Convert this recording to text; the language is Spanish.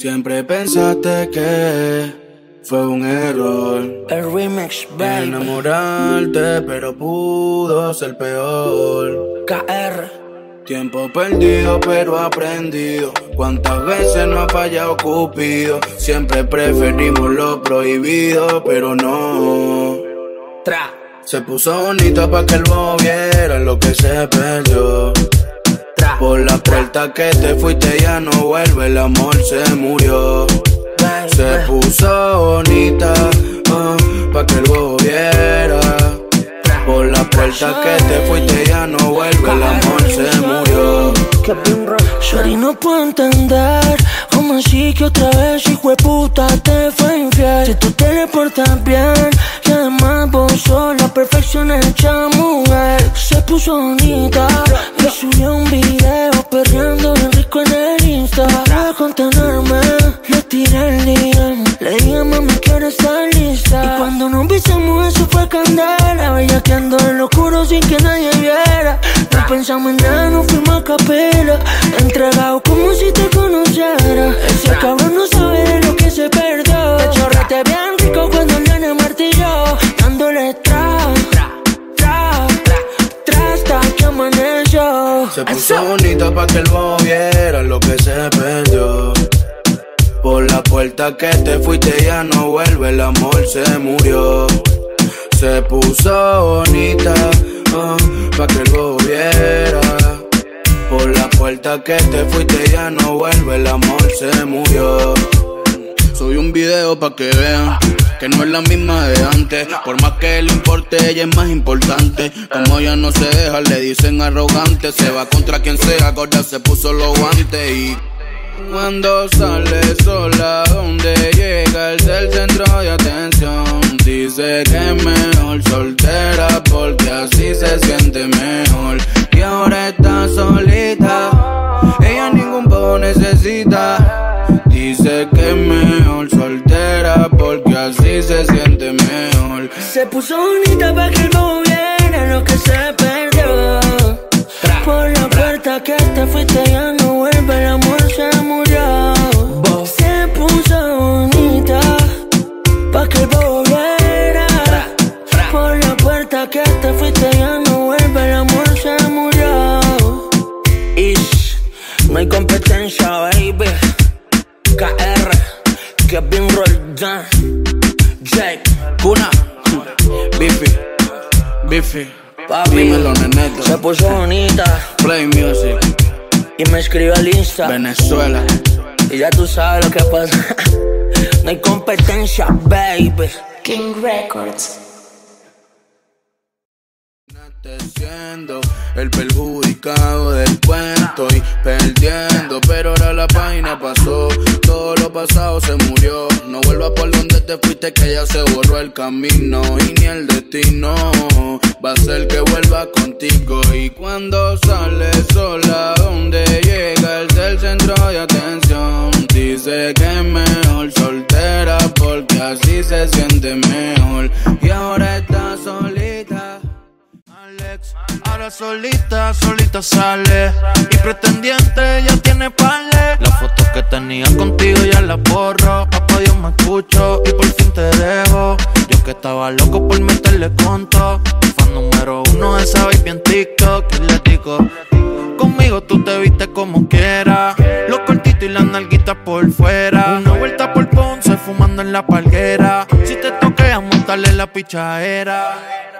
Siempre pensaste que fue un error. El remix, baby. Enamorarte, pero pudo ser peor. KR. Tiempo perdido, pero aprendido. Cuántas veces no ha fallado Cupido. Siempre preferimos lo prohibido, pero no. Tra. Se puso bonita pa' que el viera lo que se perdió. Por la puerta que te fuiste ya no vuelve, el amor se murió. Se puso bonita ah, pa' que el bobo viera. Por la puerta que te fuiste ya no vuelve, el amor se murió. Shorty no puedo entender cómo así que otra vez hijo de puta te fue infiel. Si tú te portas bien perfección hecha mujer. Se puso bonita y subió un video perreando bien rico en el Insta. Para contenerme le tiré el DM. Le dije mami quiero estar lista. Y cuando nos besamos eso fue candela. Bellaqueando en lo oscuro sin que nadie viera. No pensamos en nada, nos fuimos a capela. Entregado como si te conociera. Ese cabrón Se puso bonita pa' que el bobo viera lo que se perdió. Por la puerta que te fuiste ya no vuelve, el amor se murió. Se puso bonita ah, pa' que el bobo viera. Por la puerta que te fuiste ya no vuelve, el amor se murió. Video pa' que vean que no es la misma de antes. Por más que le importe, ella es más importante. Como ella no se deja, le dicen arrogante. Se va contra quien sea, gorda se puso los guantes y. Cuando sale sola, donde llega es el centro de atención. Dice que es mejor soltera porque así se siente mejor. Así se siente mejor. Se puso bonita pa' que el bobo viera lo que se perdió. Por la puerta que te fuiste ya no vuelve, el amor se murió. Se puso bonita pa' que el bobo viera. Por la puerta que te fuiste ya no vuelve, el amor se murió. Ish, no hay competencia, baby. KR, Kevin Roldán, Jake, Cuna, Biffy, Biffy, papi. dímelo neneto. Se puso bonita Play music, y me escribió al Insta. Venezuela. Y ya tú sabes lo que pasa. No hay competencia, baby. King Records. siendo el perjudicado del cuento y perdiendo, pero que ya se borró el camino y ni el destino va a ser que vuelva contigo. Y cuando sale sola donde llega el del centro de atención. Dice que es mejor soltera porque así se siente solita, solita sale. Y pretendiente ya tiene pale. Las fotos que tenía contigo ya las borro. Papá Dios me escucho y por fin te dejo. Yo que estaba loco por meterle conto. Fan número uno de esa baby en TikTok. Y le digo Conmigo tú te viste como quieras Los cortitos y las nalguitas por fuera. Una vuelta por Ponce fumando en la palguera. Si te toquea montarle la pichadera